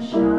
sunshine.